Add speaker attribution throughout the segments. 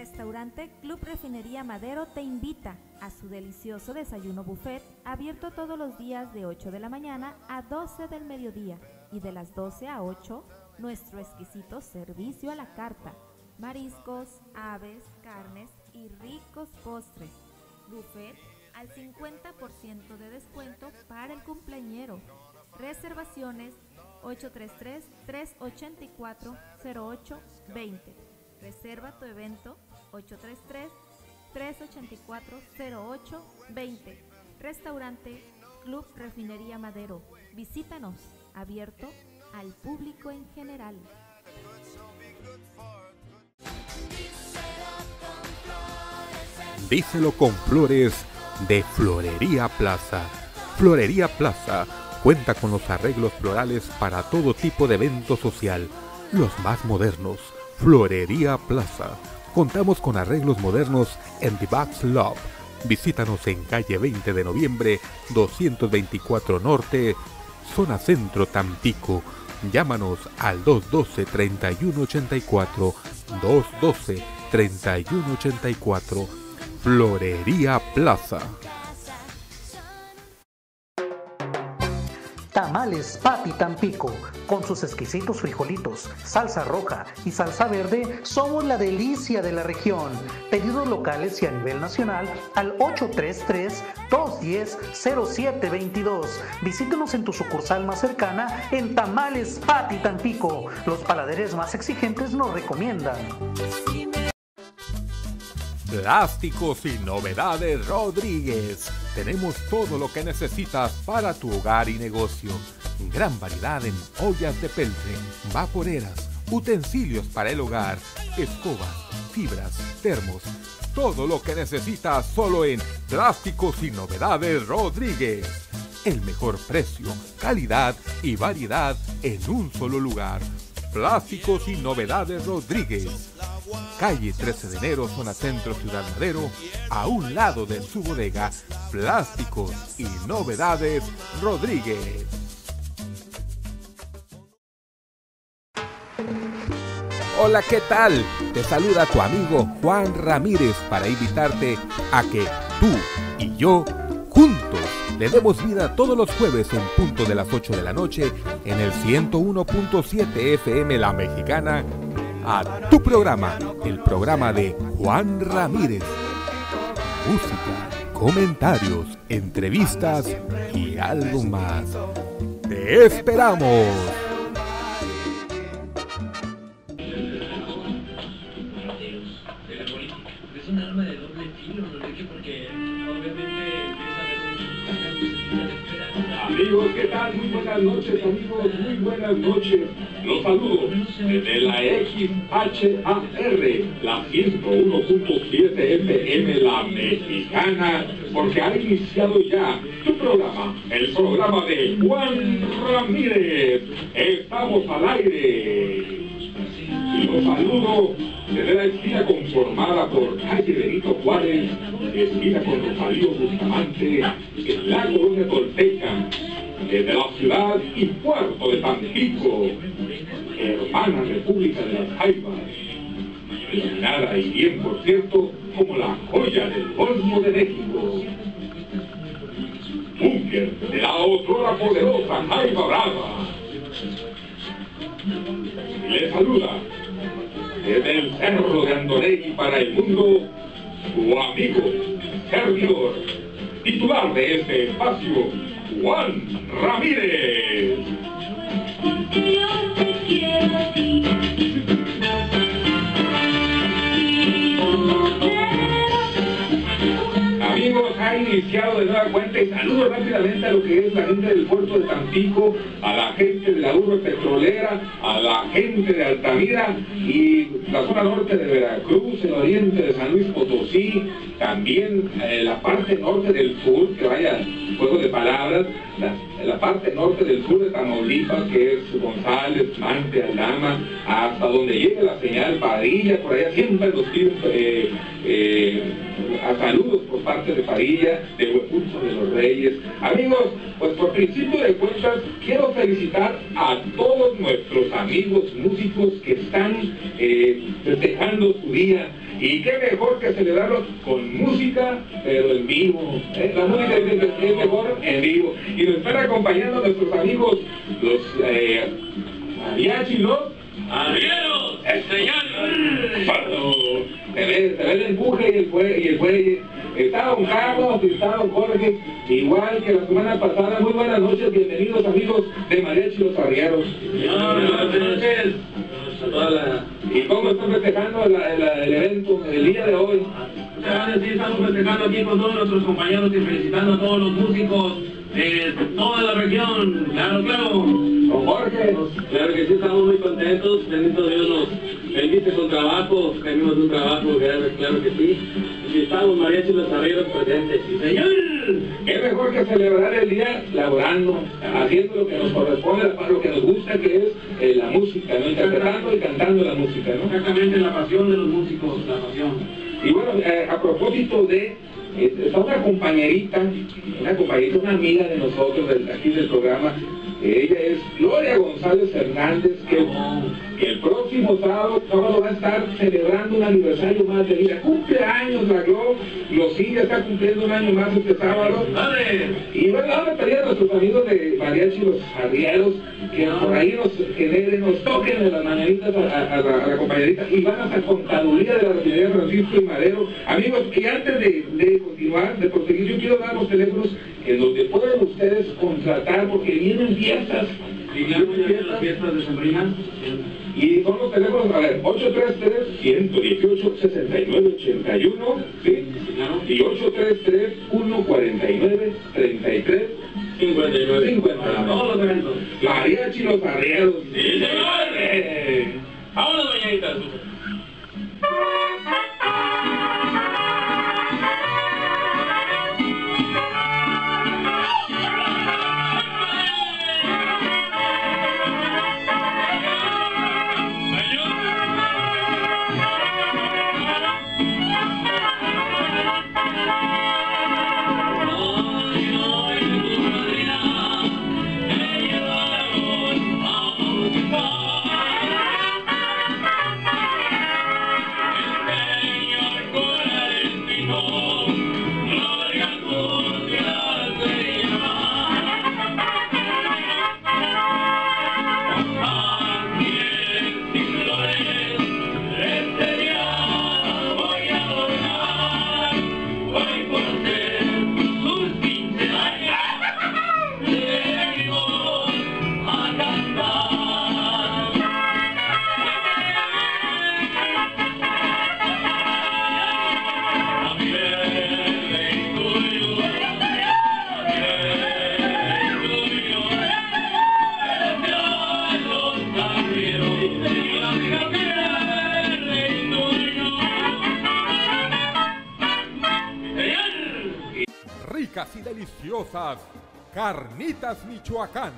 Speaker 1: Restaurante Club Refinería Madero te invita a su delicioso desayuno buffet abierto todos los días de 8 de la mañana a 12 del mediodía y de las 12 a 8 nuestro exquisito servicio a la carta, mariscos, aves, carnes y ricos postres. Buffet al 50% de descuento para el cumpleañero. Reservaciones 833-384-0820. Reserva tu evento 833-384-0820. Restaurante Club Refinería Madero. Visítanos, abierto al público en general.
Speaker 2: Díselo con flores de Florería Plaza. Florería Plaza cuenta con los arreglos florales para todo tipo de evento social, los más modernos. Florería Plaza. Contamos con arreglos modernos en The Box Love. Visítanos en calle 20 de noviembre, 224 Norte, zona centro Tampico. Llámanos al 212-3184, 212-3184. Florería Plaza.
Speaker 3: Tamales Pati Tampico, con sus exquisitos frijolitos, salsa roja y salsa verde, somos la delicia de la región. Pedidos locales y a nivel nacional al 833-210-0722. Visítenos en tu sucursal más cercana en Tamales Pati Tampico. Los paladeres más exigentes nos recomiendan.
Speaker 2: Plásticos y novedades Rodríguez. Tenemos todo lo que necesitas para tu hogar y negocio. Gran variedad en ollas de peltre, vaporeras, utensilios para el hogar, escobas, fibras, termos. Todo lo que necesitas solo en Plásticos y Novedades Rodríguez. El mejor precio, calidad y variedad en un solo lugar. Plásticos y Novedades Rodríguez. Calle 13 de enero, zona centro, Ciudad Madero, a un lado de su bodega. Plásticos y Novedades Rodríguez. Hola, ¿qué tal? Te saluda tu amigo Juan Ramírez para invitarte a que tú y yo juntos le demos vida todos los jueves en punto de las 8 de la noche en el 101.7 FM La Mexicana a tu programa, el programa de Juan Ramírez. Música, comentarios, entrevistas y algo más. ¡Te esperamos!
Speaker 4: Es un arma de doble filo, que porque
Speaker 5: Amigos, ¿qué tal? Muy buenas noches, amigos, muy buenas noches. Los saludo desde la XHAR, la 101.7 FM, la mexicana, porque ha iniciado ya tu programa, el programa de Juan Ramírez. Estamos al aire. Y los saludo desde la esquina conformada por calle Benito Juárez, esquina con Rosalío Bustamante, en la colonia Tolteca, desde la ciudad y puerto de Tampico, hermana República de las Jaivas, denominada y bien por cierto como la joya del Golfo de México. Búnker de la otrora poderosa Jaiba Brava. Le saluda desde el cerro de Andoregui para el mundo, su amigo, servidor, titular de este espacio, Juan Ramírez. Amigos, ha iniciado de nueva cuenta y saludo rápidamente a lo que es la gente del puerto de Tampico, a la gente de la urbe petrolera, a la gente de Altamira y la zona norte de Veracruz, el oriente de San Luis Potosí, también eh, la parte norte del sur, que vaya, juego de palabras, la, parte norte del sur de Tamaulipas, que es González, Mante, Aldama, hasta donde llegue la señal Padilla, por allá siempre los pido eh, eh, a saludos por parte de Padilla, de Huepulso de los Reyes. Amigos, pues por principio de cuentas, quiero felicitar a todos nuestros amigos músicos que están festejando su día. Y qué mejor que celebrarlo con música, pero en vivo. ¿eh? La música es, mejor en vivo. Y nos están acompañando nuestros amigos, los eh, mariachi, los
Speaker 4: ¡Arrieros!
Speaker 5: señor! Se ve, se ve el empuje y el fuelle. Y el fuelle. Está don Carlos está don Jorge, igual que la semana pasada. Muy buenas noches, bienvenidos amigos de Mariachi Los Arrieros.
Speaker 4: Buenas noches. A toda la...
Speaker 5: ¿Y cómo están festejando la- la- el evento el día de hoy?
Speaker 4: Gracias, sí, estamos festejando aquí con todos nuestros compañeros y felicitando a todos los músicos de toda la región. Claro, claro.
Speaker 5: Don Jorge,
Speaker 4: Claro que sí, estamos muy contentos. Bendito Dios nos bendice con trabajo. Tenemos un trabajo, claro, claro que sí. Y estamos mariachi los arrieros presentes. ¡Sí, señor!
Speaker 5: Qué mejor que celebrar el día laborando, haciendo lo que nos corresponde, lo que nos gusta, que es eh, la música, ¿no? interpretando y cantando la música. ¿no?
Speaker 4: Exactamente la pasión de los músicos, la pasión.
Speaker 5: Y bueno, eh, a propósito de, eh, está una compañerita, una compañerita, una amiga de nosotros, del, aquí del programa, ella es Gloria González Hernández, que, que el próximo sábado, sábado va a estar celebrando un aniversario más de vida. Cumple años la Glo, Glosilla está cumpliendo un año más este sábado. Y bueno, vamos a pedir a nuestros amigos de Mariachi Los Arrieros que por ahí nos generen, nos toquen en las mañanitas a, a- a la, a la compañerita y van a la contaduría de la refinería Francisco y Madero. Amigos, y antes de, de continuar, de proseguir, yo quiero dar los teléfonos en donde pueden ustedes contratar porque vienen fiestas.
Speaker 4: Vienen las fiestas de Sembrina.
Speaker 5: Y son los teléfonos, a ver, 833-118-6981, ¿sí? Y 833-149-33
Speaker 4: 59.
Speaker 5: 59.
Speaker 4: Para todos los eventos.
Speaker 5: Mariachi los arrieros.
Speaker 4: ¡Sí, señor! ¡Vámonos, mañanitas!
Speaker 2: Ricas y deliciosas carnitas Michoacán,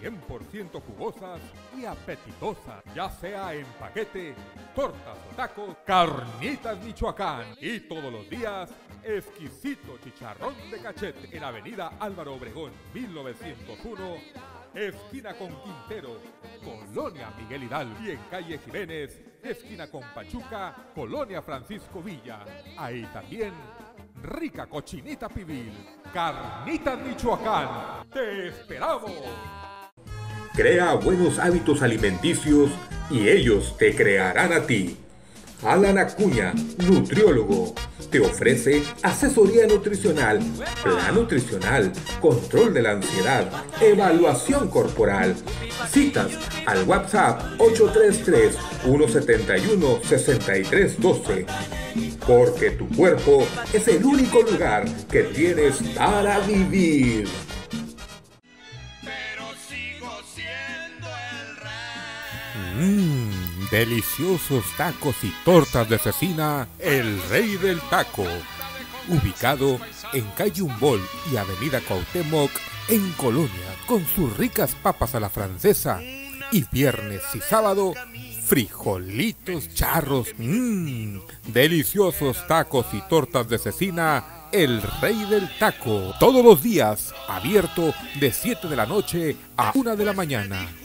Speaker 2: 100% jugosas y apetitosas, ya sea en paquete, tortas o tacos, carnitas Michoacán. Y todos los días exquisito chicharrón de cachete en Avenida Álvaro Obregón 1901, esquina con Quintero, Colonia Miguel Hidalgo y en calle Jiménez, esquina con Pachuca, Colonia Francisco Villa. Ahí también rica cochinita pibil, carnitas Michoacán. ¡Te esperamos!
Speaker 6: Crea buenos hábitos alimenticios y ellos te crearán a ti. Alan Acuña, nutriólogo, te ofrece asesoría nutricional, plan nutricional, control de la ansiedad, evaluación corporal. Citas al WhatsApp 833-171-6312. Porque tu cuerpo es el único lugar que tienes para vivir.
Speaker 2: Mmm, deliciosos tacos y tortas de cecina, el rey del taco. Ubicado en calle Umbol y avenida Cuauhtémoc, en Colonia, con sus ricas papas a la francesa. Y viernes y sábado, frijolitos charros. Mmm, deliciosos tacos y tortas de cecina, el rey del taco. Todos los días, abierto de 7 de la noche a 1 de la mañana.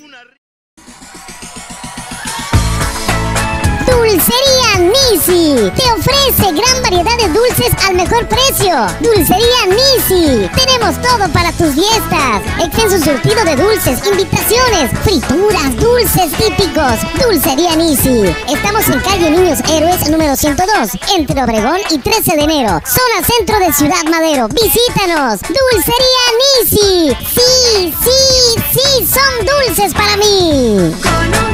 Speaker 7: Dulcería Nisi te ofrece gran variedad de dulces al mejor precio. Dulcería Nisi. Tenemos todo para tus fiestas. Extenso surtido de dulces, invitaciones, frituras, dulces típicos. Dulcería Nisi. Estamos en calle Niños Héroes número 102, entre Obregón y 13 de enero. Zona centro de Ciudad Madero. Visítanos. Dulcería Nisi. Sí, sí, sí, son dulces para mí.